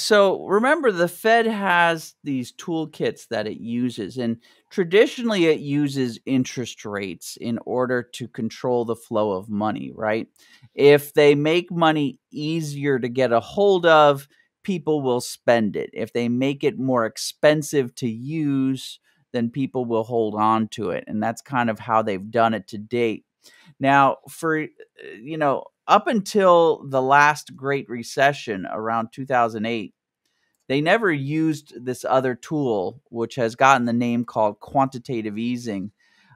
So remember, the Fed has these toolkits that it uses, and traditionally it uses interest rates in order to control the flow of money, right? If they make money easier to get a hold of, people will spend it. If they make it more expensive to use, then people will hold on to it. And that's kind of how they've done it to date. Now, for, uh, you know, up until the last Great Recession around 2008, they never used this other tool, which has gotten the name called quantitative easing.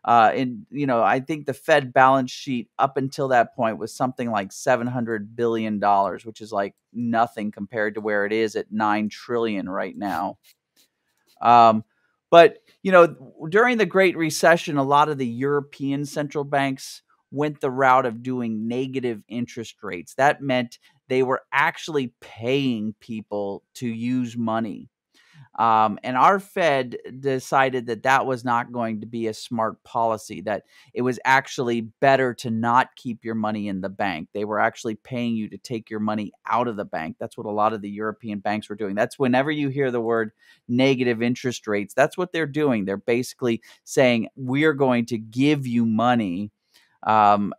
Uh, and you know, I think the Fed balance sheet up until that point was something like seven hundred billion dollars, which is like nothing compared to where it is at nine trillion right now. Um, but you know, during the Great Recession, a lot of the European central banks went the route of doing negative interest rates. That meant they were actually paying people to use money. Um, and our Fed decided that that was not going to be a smart policy, that it was actually better to not keep your money in the bank. They were actually paying you to take your money out of the bank. That's what a lot of the European banks were doing. That's whenever you hear the word negative interest rates, that's what they're doing. They're basically saying, we're going to give you money um,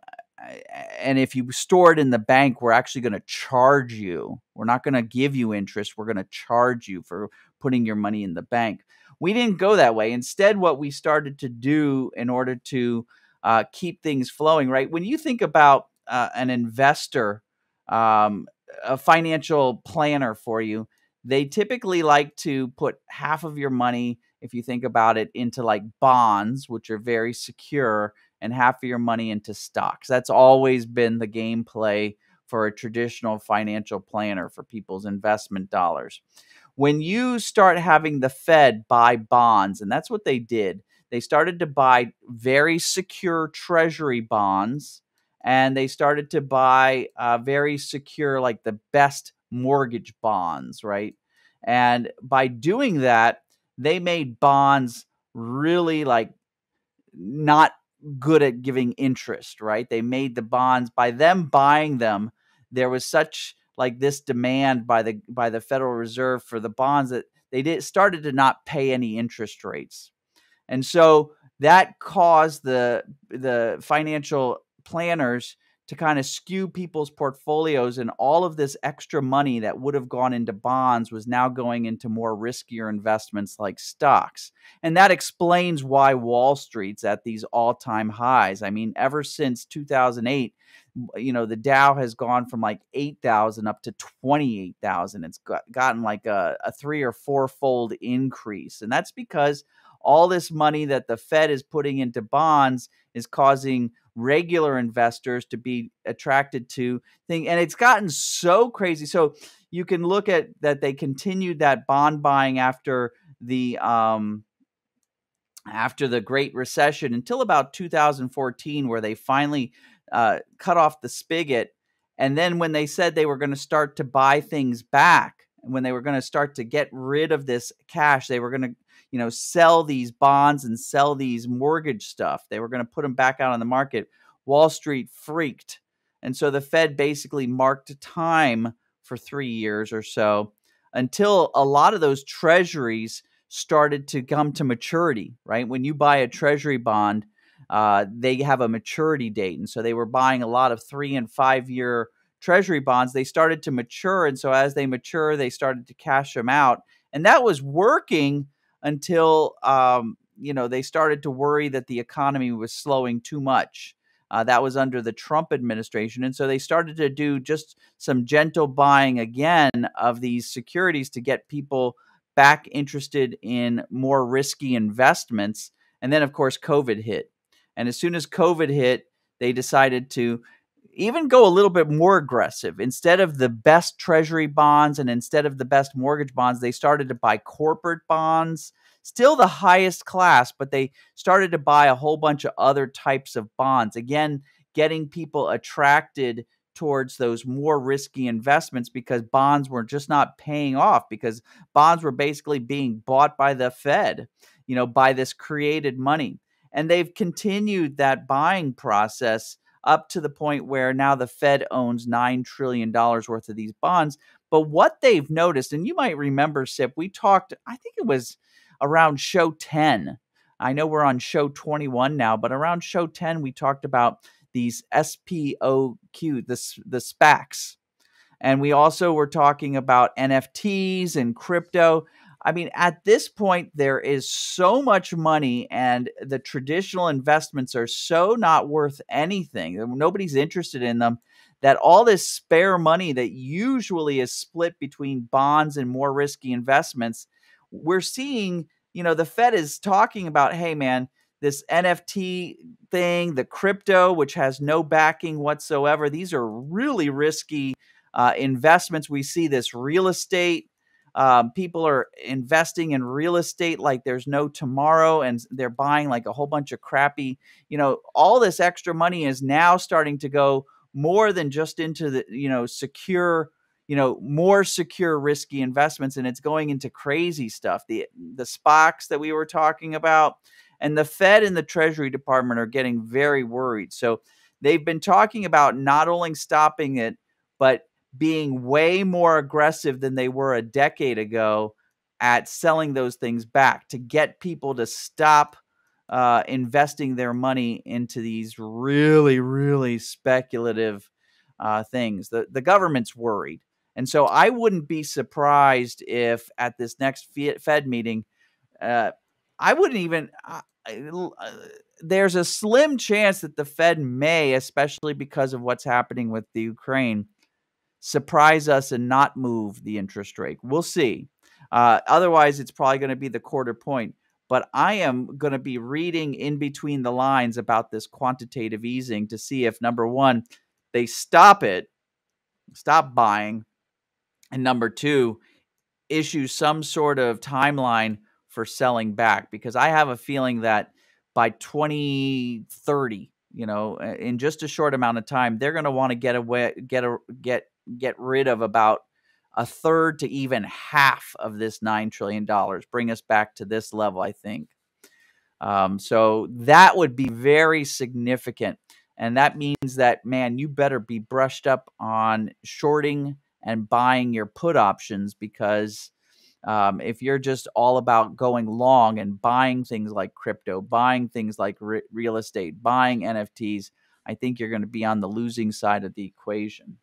and if you store it in the bank, we're actually going to charge you. We're not going to give you interest. We're going to charge you for putting your money in the bank. We didn't go that way. Instead, what we started to do in order to uh, keep things flowing, right? When you think about uh, an investor, um, a financial planner for you, they typically like to put half of your money, if you think about it, into like bonds, which are very secure and half of your money into stocks. That's always been the gameplay for a traditional financial planner for people's investment dollars. When you start having the Fed buy bonds, and that's what they did, they started to buy very secure treasury bonds and they started to buy uh, very secure, like the best mortgage bonds, right? And by doing that, they made bonds really like not good at giving interest, right? They made the bonds by them buying them. There was such like this demand by the by the Federal Reserve for the bonds that they did started to not pay any interest rates. And so that caused the the financial planners to kind of skew people's portfolios and all of this extra money that would have gone into bonds was now going into more riskier investments like stocks. And that explains why Wall Street's at these all-time highs. I mean, ever since 2008, you know, the Dow has gone from like 8,000 up to 28,000. It's got, gotten like a, a three or four fold increase. And that's because all this money that the Fed is putting into bonds is causing regular investors to be attracted to thing and it's gotten so crazy. So you can look at that they continued that bond buying after the um after the great recession until about 2014 where they finally uh, cut off the spigot. And then when they said they were going to start to buy things back and when they were going to start to get rid of this cash they were going to you know, sell these bonds and sell these mortgage stuff. They were going to put them back out on the market. Wall Street freaked. And so the Fed basically marked a time for three years or so until a lot of those treasuries started to come to maturity, right? When you buy a treasury bond, uh, they have a maturity date. And so they were buying a lot of three and five year treasury bonds. They started to mature. And so as they mature, they started to cash them out. And that was working until um, you know they started to worry that the economy was slowing too much. Uh, that was under the Trump administration, and so they started to do just some gentle buying again of these securities to get people back interested in more risky investments. And then, of course, COVID hit, and as soon as COVID hit, they decided to even go a little bit more aggressive. Instead of the best treasury bonds and instead of the best mortgage bonds, they started to buy corporate bonds, still the highest class, but they started to buy a whole bunch of other types of bonds. Again, getting people attracted towards those more risky investments because bonds were just not paying off because bonds were basically being bought by the Fed, you know, by this created money. And they've continued that buying process up to the point where now the Fed owns $9 trillion worth of these bonds. But what they've noticed, and you might remember, Sip, we talked, I think it was around show 10. I know we're on show 21 now, but around show 10, we talked about these SPOQ, the, the SPACs. And we also were talking about NFTs and crypto. I mean, at this point, there is so much money, and the traditional investments are so not worth anything. Nobody's interested in them. That all this spare money that usually is split between bonds and more risky investments, we're seeing, you know, the Fed is talking about, hey, man, this NFT thing, the crypto, which has no backing whatsoever, these are really risky uh, investments. We see this real estate. Um, people are investing in real estate like there's no tomorrow, and they're buying like a whole bunch of crappy, you know, all this extra money is now starting to go more than just into the, you know, secure, you know, more secure risky investments, and it's going into crazy stuff. The the SPACs that we were talking about, and the Fed and the Treasury Department are getting very worried. So they've been talking about not only stopping it, but being way more aggressive than they were a decade ago at selling those things back to get people to stop uh, investing their money into these really, really speculative uh, things. The, the government's worried. And so I wouldn't be surprised if at this next Fed meeting, uh, I wouldn't even. Uh, there's a slim chance that the Fed may, especially because of what's happening with the Ukraine, surprise us and not move the interest rate. We'll see. Uh, otherwise, it's probably going to be the quarter point. But I am going to be reading in between the lines about this quantitative easing to see if number one, they stop it, stop buying, and number two, issue some sort of timeline for selling back because I have a feeling that by 2030, you know, in just a short amount of time, they're going to want to get away, get a, get get rid of about a third to even half of this $9 trillion, bring us back to this level, I think. Um, so that would be very significant. And that means that, man, you better be brushed up on shorting and buying your put options because um, if you're just all about going long and buying things like crypto, buying things like re- real estate, buying NFTs, I think you're going to be on the losing side of the equation.